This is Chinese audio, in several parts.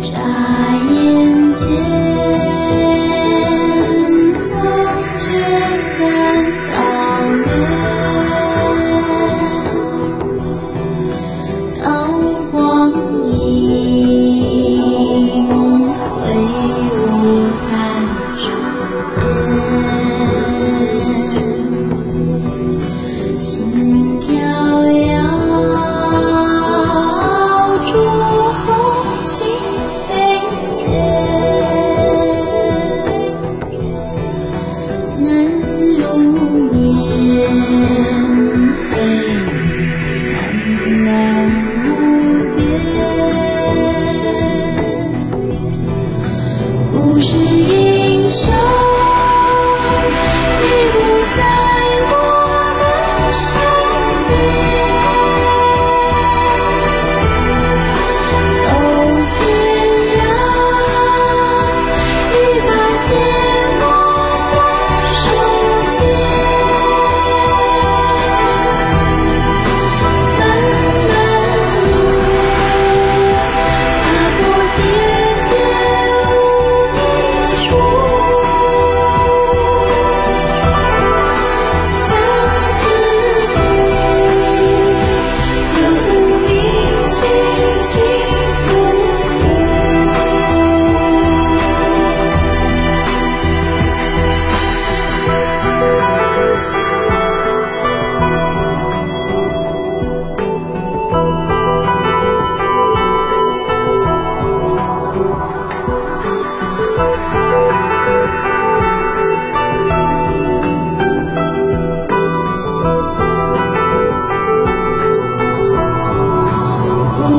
眨眼间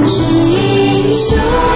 是英雄。